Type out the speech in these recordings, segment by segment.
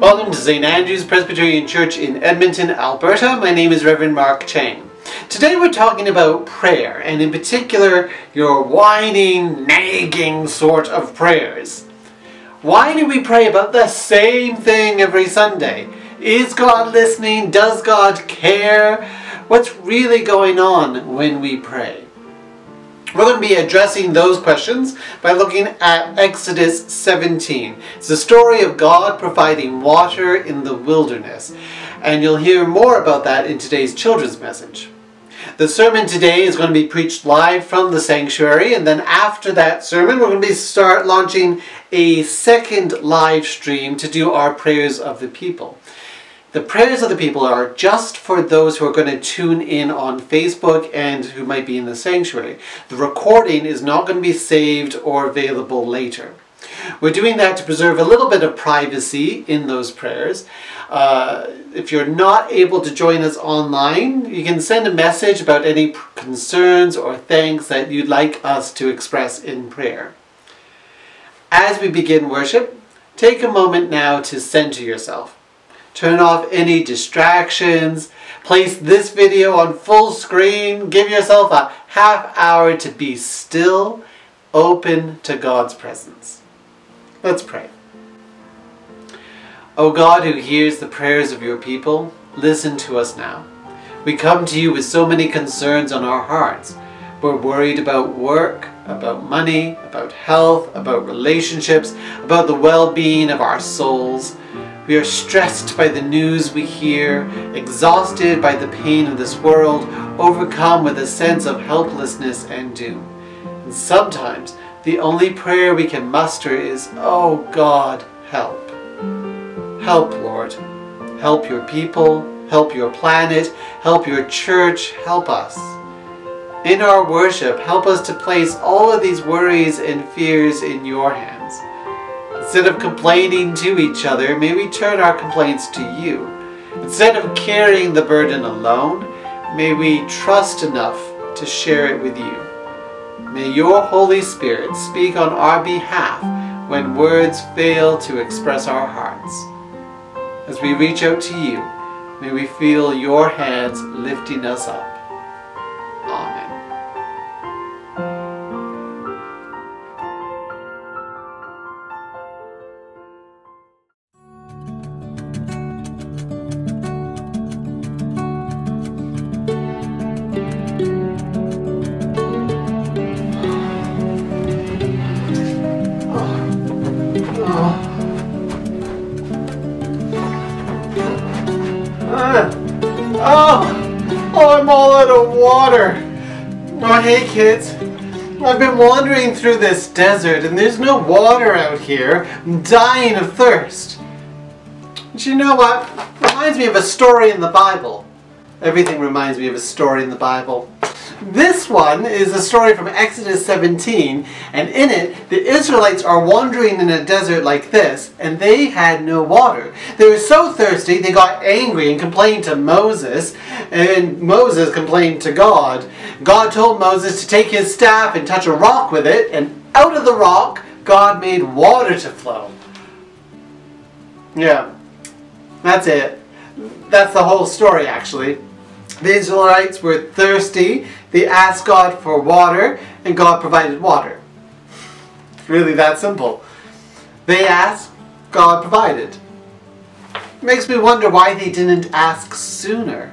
Welcome to St. Andrew's Presbyterian Church in Edmonton, Alberta. My name is Reverend Mark Chiang. Today we're talking about prayer, and in particular, your whining, nagging sort of prayers. Why do we pray about the same thing every Sunday? Is God listening? Does God care? What's really going on when we pray? We're going to be addressing those questions by looking at Exodus 17. It's the story of God providing water in the wilderness, and you'll hear more about that in today's children's message. The sermon today is going to be preached live from the sanctuary, and then after that sermon, we're going to be start launching a second live stream to do our prayers of the people. The prayers of the people are just for those who are going to tune in on Facebook and who might be in the sanctuary. The recording is not going to be saved or available later. We're doing that to preserve a little bit of privacy in those prayers. Uh, if you're not able to join us online, you can send a message about any concerns or thanks that you'd like us to express in prayer. As we begin worship, take a moment now to center yourself. Turn off any distractions. Place this video on full screen. Give yourself a half hour to be still, open to God's presence. Let's pray. O God who hears the prayers of your people, listen to us now. We come to you with so many concerns on our hearts. We're worried about work, about money, about health, about relationships, about the well-being of our souls. We are stressed by the news we hear, exhausted by the pain of this world, overcome with a sense of helplessness and doom. And sometimes the only prayer we can muster is, Oh God, help. Help, Lord. Help your people, help your planet, help your church, help us. In our worship, help us to place all of these worries and fears in your hands. Instead of complaining to each other, may we turn our complaints to you. Instead of carrying the burden alone, may we trust enough to share it with you. May your Holy Spirit speak on our behalf when words fail to express our hearts. As we reach out to you, may we feel your hands lifting us up. Hey kids. I've been wandering through this desert and there's no water out here. I'm dying of thirst. But you know what? Reminds me of a story in the Bible. Everything reminds me of a story in the Bible. This one is a story from Exodus 17, and in it, the Israelites are wandering in a desert like this, and they had no water. They were so thirsty, they got angry and complained to Moses, and Moses complained to God. God told Moses to take his staff and touch a rock with it, and out of the rock, God made water to flow. Yeah, that's it. That's the whole story, actually. The Israelites were thirsty. They asked God for water, and God provided water. It's really that simple. They asked, God provided. It makes me wonder why they didn't ask sooner.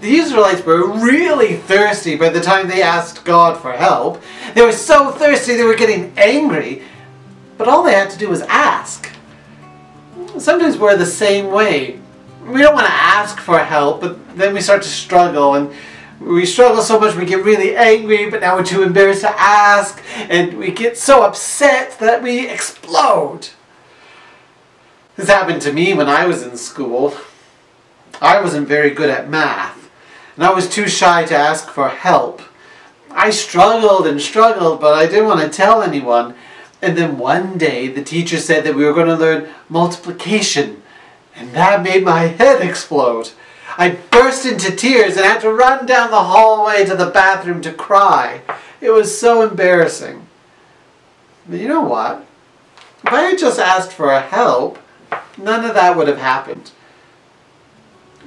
The Israelites were really thirsty by the time they asked God for help. They were so thirsty they were getting angry, but all they had to do was ask. Sometimes we're the same way we don't want to ask for help, but then we start to struggle and we struggle so much we get really angry, but now we're too embarrassed to ask, and we get so upset that we explode. This happened to me when I was in school. I wasn't very good at math, and I was too shy to ask for help. I struggled and struggled, but I didn't want to tell anyone. And then one day the teacher said that we were going to learn multiplication and that made my head explode. I burst into tears and had to run down the hallway to the bathroom to cry. It was so embarrassing. But you know what? If I had just asked for help, none of that would have happened.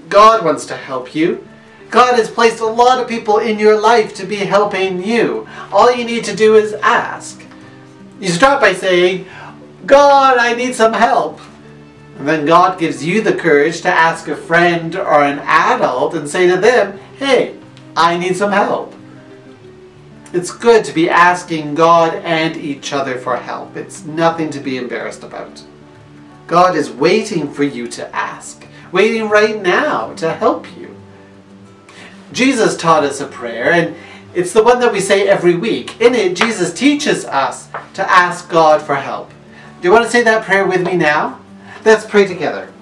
God wants to help you. God has placed a lot of people in your life to be helping you. All you need to do is ask. You start by saying, God, I need some help. And then God gives you the courage to ask a friend or an adult and say to them, hey, I need some help. It's good to be asking God and each other for help. It's nothing to be embarrassed about. God is waiting for you to ask, waiting right now to help you. Jesus taught us a prayer, and it's the one that we say every week. In it, Jesus teaches us to ask God for help. Do you want to say that prayer with me now? Let's pray together.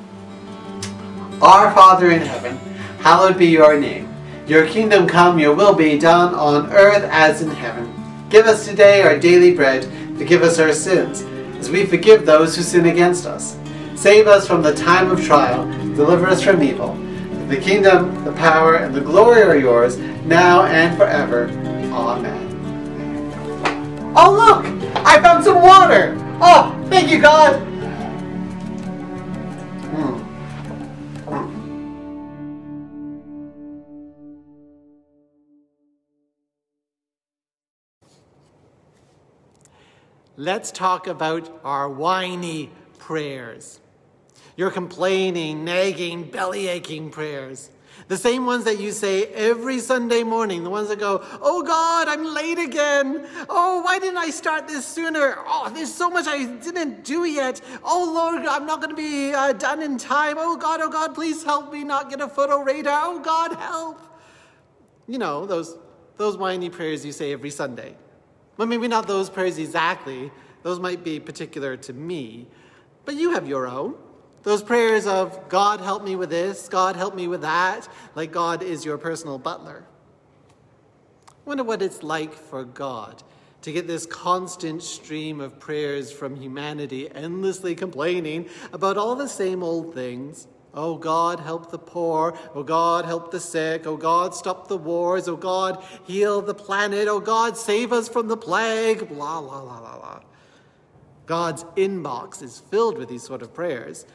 Our Father in heaven, hallowed be your name. Your kingdom come, your will be done on earth as in heaven. Give us today our daily bread. Forgive us our sins, as we forgive those who sin against us. Save us from the time of trial. Deliver us from evil. The kingdom, the power, and the glory are yours, now and forever. Amen. Oh look! I found some water! Oh, thank you, God! Let's talk about our whiny prayers. Your complaining, nagging, belly aching prayers. The same ones that you say every Sunday morning. The ones that go, Oh God, I'm late again. Oh, why didn't I start this sooner? Oh, there's so much I didn't do yet. Oh Lord, I'm not going to be uh, done in time. Oh God, oh God, please help me not get a photo radar. Oh God, help. You know, those, those whiny prayers you say every Sunday. Well, maybe not those prayers exactly. Those might be particular to me. But you have your own. Those prayers of, God help me with this, God help me with that, like God is your personal butler. Wonder what it's like for God to get this constant stream of prayers from humanity endlessly complaining about all the same old things Oh God, help the poor. Oh God, help the sick. Oh God, stop the wars. Oh God, heal the planet. Oh God, save us from the plague. Blah, blah, blah, blah, blah. God's inbox is filled with these sort of prayers.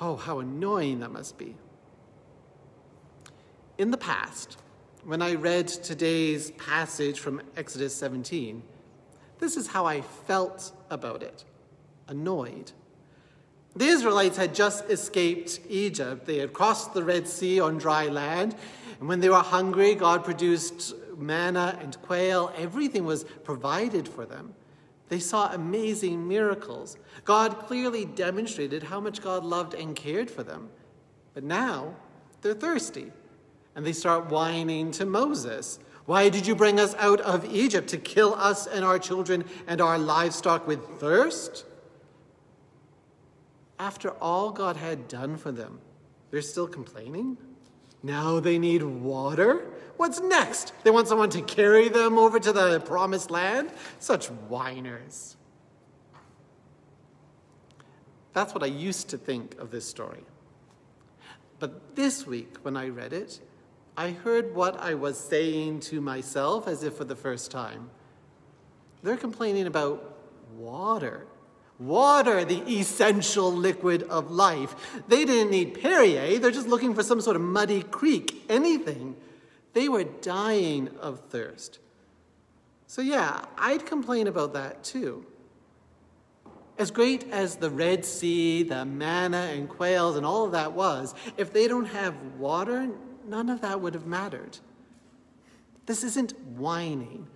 Oh, how annoying that must be. In the past, when I read today's passage from Exodus 17, this is how I felt about it annoyed. The Israelites had just escaped Egypt. They had crossed the Red Sea on dry land. And when they were hungry, God produced manna and quail. Everything was provided for them. They saw amazing miracles. God clearly demonstrated how much God loved and cared for them. But now they're thirsty. And they start whining to Moses. Why did you bring us out of Egypt to kill us and our children and our livestock with thirst? After all God had done for them, they're still complaining? Now they need water? What's next? They want someone to carry them over to the promised land? Such whiners. That's what I used to think of this story. But this week, when I read it, I heard what I was saying to myself as if for the first time. They're complaining about water Water, the essential liquid of life. They didn't need Perrier, they're just looking for some sort of muddy creek, anything. They were dying of thirst. So, yeah, I'd complain about that too. As great as the Red Sea, the manna and quails, and all of that was, if they don't have water, none of that would have mattered. This isn't whining,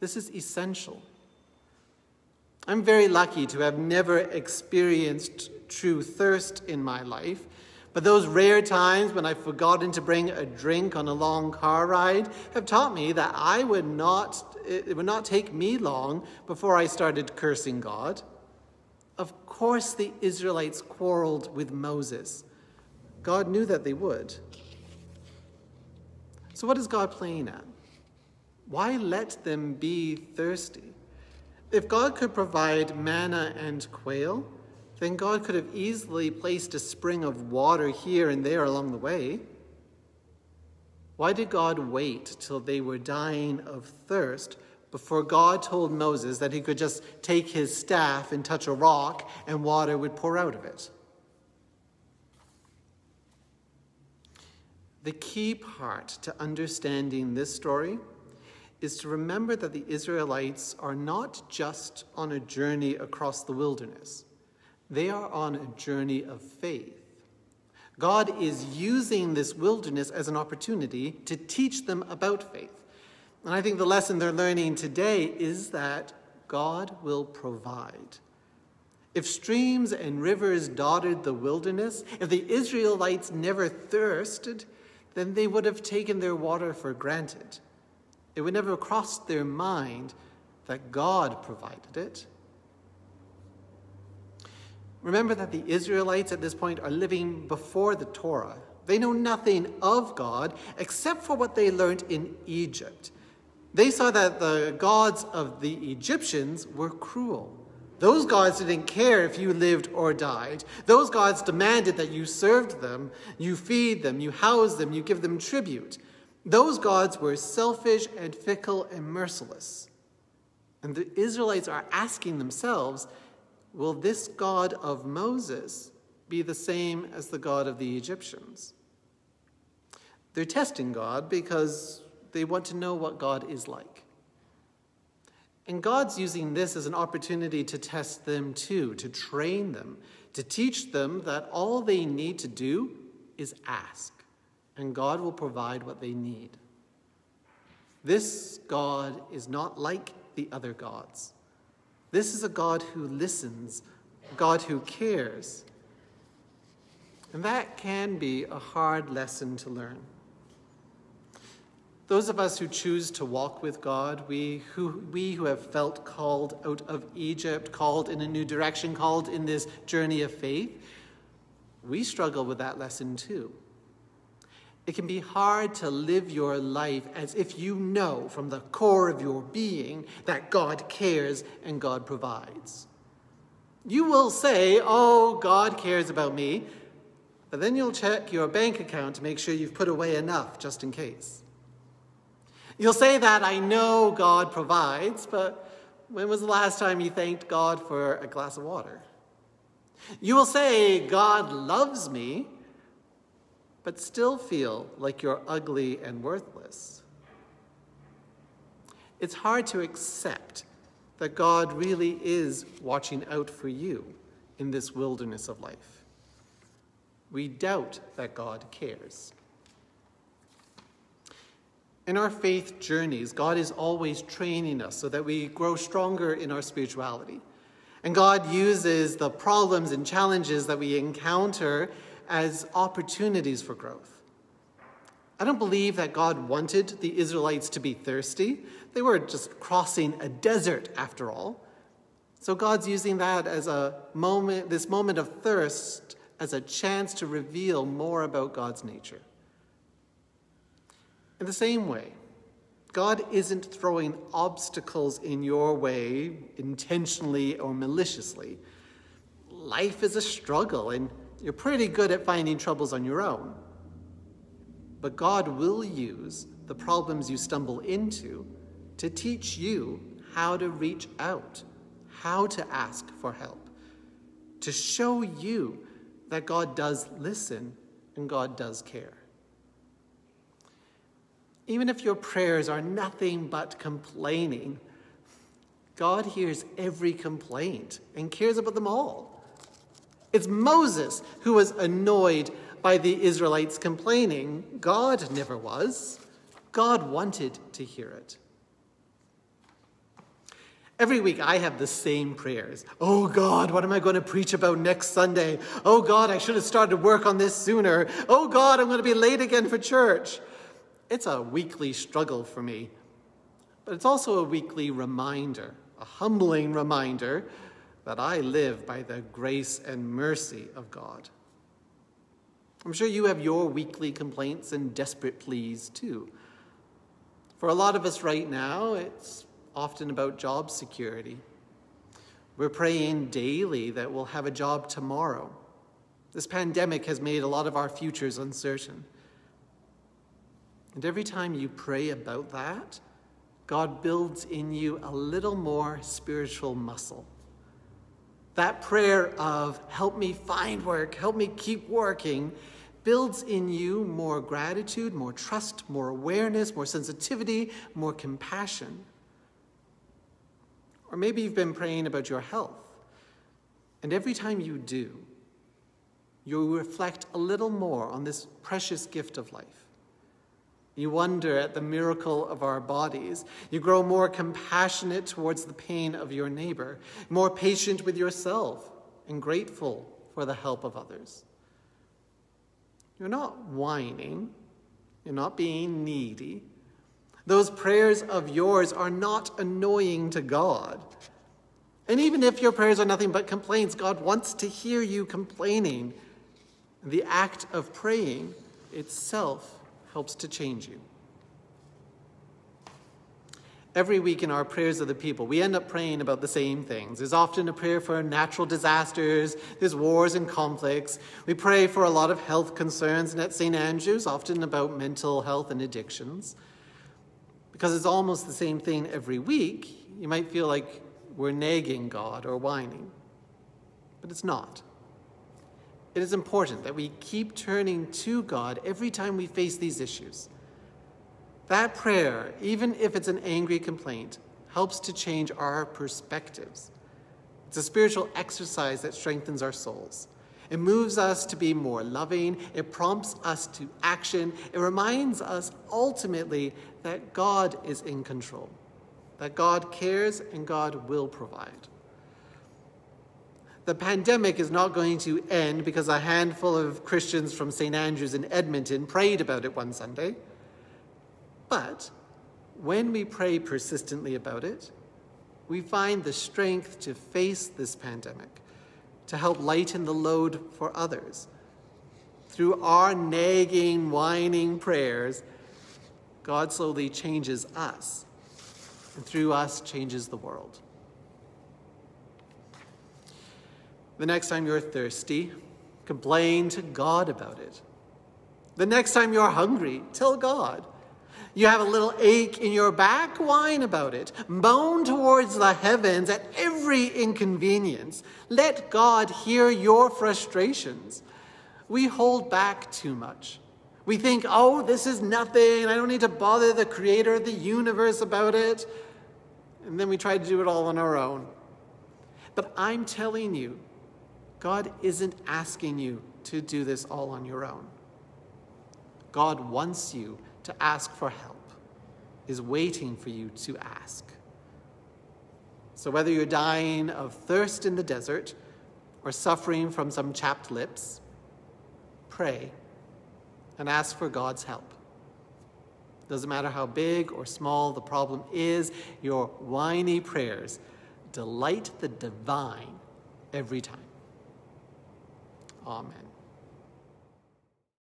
this is essential. I'm very lucky to have never experienced true thirst in my life, but those rare times when I've forgotten to bring a drink on a long car ride have taught me that I would not, it would not take me long before I started cursing God. Of course, the Israelites quarreled with Moses. God knew that they would. So, what is God playing at? Why let them be thirsty? If God could provide manna and quail, then God could have easily placed a spring of water here and there along the way. Why did God wait till they were dying of thirst before God told Moses that he could just take his staff and touch a rock and water would pour out of it? The key part to understanding this story is to remember that the Israelites are not just on a journey across the wilderness, they are on a journey of faith. God is using this wilderness as an opportunity to teach them about faith. And I think the lesson they're learning today is that God will provide. If streams and rivers dotted the wilderness, if the Israelites never thirsted, then they would have taken their water for granted. It would never crossed their mind that God provided it. Remember that the Israelites at this point are living before the Torah. They know nothing of God except for what they learned in Egypt. They saw that the gods of the Egyptians were cruel. Those gods didn't care if you lived or died. Those gods demanded that you served them, you feed them, you house them, you give them tribute. Those gods were selfish and fickle and merciless. And the Israelites are asking themselves, will this God of Moses be the same as the God of the Egyptians? They're testing God because they want to know what God is like. And God's using this as an opportunity to test them too, to train them, to teach them that all they need to do is ask, and God will provide what they need. This God is not like the other gods. This is a God who listens, a God who cares. And that can be a hard lesson to learn. Those of us who choose to walk with God, we who, we who have felt called out of Egypt, called in a new direction, called in this journey of faith, we struggle with that lesson too. It can be hard to live your life as if you know from the core of your being that God cares and God provides. You will say, Oh, God cares about me, but then you'll check your bank account to make sure you've put away enough just in case. You'll say that I know God provides, but when was the last time you thanked God for a glass of water? You will say, God loves me, but still feel like you're ugly and worthless. It's hard to accept that God really is watching out for you in this wilderness of life. We doubt that God cares. In our faith journeys, God is always training us so that we grow stronger in our spirituality. And God uses the problems and challenges that we encounter as opportunities for growth. I don't believe that God wanted the Israelites to be thirsty. They were just crossing a desert after all. So God's using that as a moment, this moment of thirst, as a chance to reveal more about God's nature. In the same way, God isn't throwing obstacles in your way intentionally or maliciously. Life is a struggle, and you're pretty good at finding troubles on your own. But God will use the problems you stumble into to teach you how to reach out, how to ask for help, to show you that God does listen and God does care. Even if your prayers are nothing but complaining, God hears every complaint and cares about them all. It's Moses who was annoyed by the Israelites complaining. God never was. God wanted to hear it. Every week I have the same prayers. Oh God, what am I going to preach about next Sunday? Oh God, I should have started work on this sooner. Oh God, I'm going to be late again for church. It's a weekly struggle for me, but it's also a weekly reminder, a humbling reminder that I live by the grace and mercy of God. I'm sure you have your weekly complaints and desperate pleas too. For a lot of us right now, it's often about job security. We're praying daily that we'll have a job tomorrow. This pandemic has made a lot of our futures uncertain. And every time you pray about that, God builds in you a little more spiritual muscle that prayer of, help me find work, help me keep working, builds in you more gratitude, more trust, more awareness, more sensitivity, more compassion. Or maybe you've been praying about your health. And every time you do, you reflect a little more on this precious gift of life. You wonder at the miracle of our bodies. You grow more compassionate towards the pain of your neighbor, more patient with yourself, and grateful for the help of others. You're not whining, you're not being needy. Those prayers of yours are not annoying to God. And even if your prayers are nothing but complaints, God wants to hear you complaining. The act of praying itself helps to change you. Every week in our prayers of the people, we end up praying about the same things. There's often a prayer for natural disasters, there's wars and conflicts. We pray for a lot of health concerns, and at St. Andrew's, often about mental health and addictions. Because it's almost the same thing every week, you might feel like we're nagging God or whining. But it's not. It is important that we keep turning to God every time we face these issues. That prayer, even if it's an angry complaint, helps to change our perspectives. It's a spiritual exercise that strengthens our souls. It moves us to be more loving. It prompts us to action. It reminds us ultimately that God is in control, that God cares and God will provide. The pandemic is not going to end because a handful of Christians from St. Andrews in Edmonton prayed about it one Sunday. But when we pray persistently about it, we find the strength to face this pandemic, to help lighten the load for others. Through our nagging, whining prayers, God slowly changes us, and through us, changes the world. The next time you're thirsty, complain to God about it. The next time you're hungry, tell God. You have a little ache in your back, whine about it. Moan towards the heavens at every inconvenience. Let God hear your frustrations. We hold back too much. We think, oh, this is nothing. I don't need to bother the creator of the universe about it. And then we try to do it all on our own. But I'm telling you, God isn't asking you to do this all on your own. God wants you to ask for help, is waiting for you to ask. So, whether you're dying of thirst in the desert or suffering from some chapped lips, pray and ask for God's help. Doesn't matter how big or small the problem is, your whiny prayers delight the divine every time. Amen.